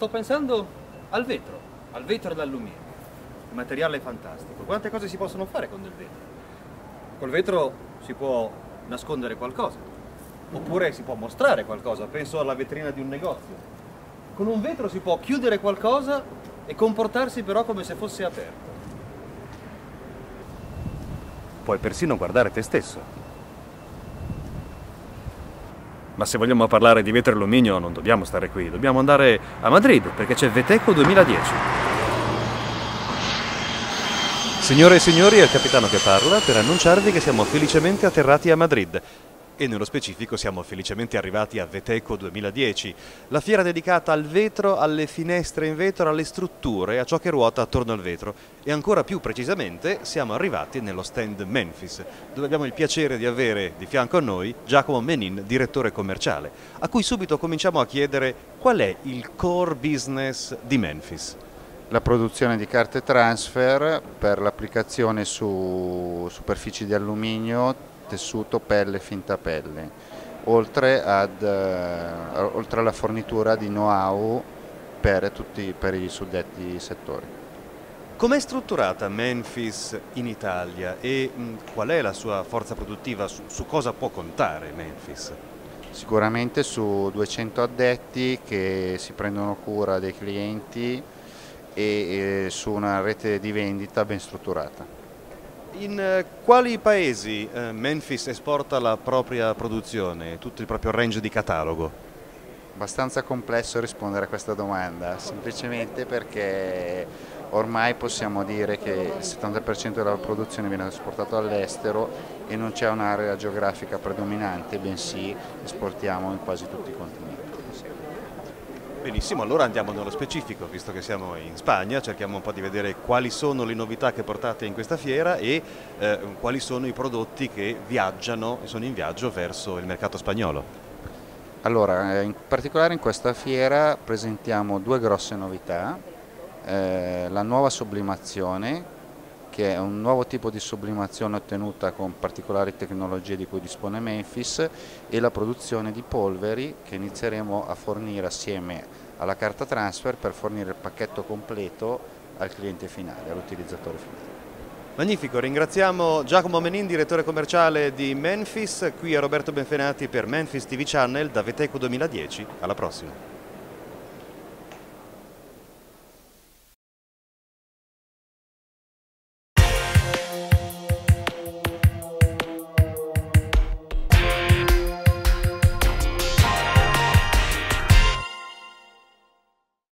Sto pensando al vetro, al vetro d'alluminio. Il materiale è fantastico. Quante cose si possono fare con del vetro? Col vetro si può nascondere qualcosa, oppure si può mostrare qualcosa. Penso alla vetrina di un negozio. Con un vetro si può chiudere qualcosa e comportarsi però come se fosse aperto. Puoi persino guardare te stesso. Ma se vogliamo parlare di vetro e alluminio non dobbiamo stare qui, dobbiamo andare a Madrid perché c'è Veteco 2010. Signore e signori, è il capitano che parla per annunciarvi che siamo felicemente atterrati a Madrid e nello specifico siamo felicemente arrivati a Veteco 2010, la fiera dedicata al vetro, alle finestre in vetro, alle strutture, a ciò che ruota attorno al vetro. E ancora più precisamente siamo arrivati nello stand Memphis, dove abbiamo il piacere di avere di fianco a noi Giacomo Menin, direttore commerciale, a cui subito cominciamo a chiedere qual è il core business di Memphis. La produzione di carte transfer per l'applicazione su superfici di alluminio tessuto pelle finta pelle, oltre, ad, eh, oltre alla fornitura di know-how per, tutti, per i suddetti settori. Com'è strutturata Memphis in Italia e mh, qual è la sua forza produttiva? Su, su, cosa può contare Memphis? Sicuramente su 200 addetti che si prendono cura dei clienti e, e su una rete di vendita ben strutturata. In eh, quali paesi eh, Memphis esporta la propria produzione, tutto il proprio range di catalogo? Abbastanza complesso rispondere a questa domanda, semplicemente perché ormai possiamo dire che il 70% della produzione viene esportato all'estero e non c'è un'area geografica predominante, bensì esportiamo in quasi tutti i continenti. Benissimo, allora andiamo nello specifico, visto che siamo in Spagna, cerchiamo un po' di vedere quali sono le novità che portate in questa fiera e eh, quali sono i prodotti che viaggiano e sono in viaggio verso il mercato spagnolo. Allora, eh, in particolare in questa fiera presentiamo due grosse novità, eh, la nuova sublimazione che è un nuovo tipo di sublimazione ottenuta con particolari tecnologie di cui dispone Memphis e la produzione di polveri che inizieremo a fornire assieme alla carta transfer per fornire il pacchetto completo al cliente finale, all'utilizzatore finale. Magnifico, ringraziamo Giacomo Menin, direttore commerciale di Memphis, qui a Roberto Benfenati per Memphis TV Channel da Veteco 2010. Alla prossima.